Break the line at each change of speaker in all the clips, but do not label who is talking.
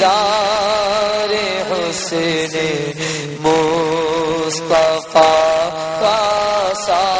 दीदार हुस्न मुस्तफ़ा का साथ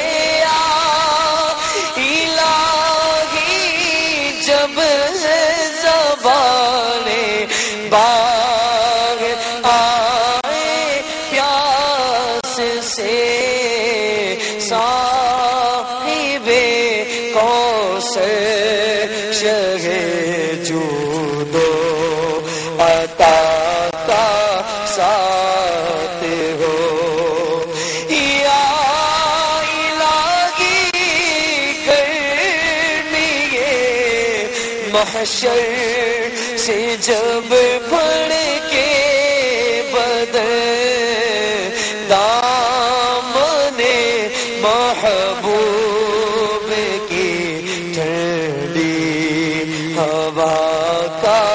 शगे जूदो। अता का साथ हो। करनिए महशर से जब फड़ के बदल दामने महबूब का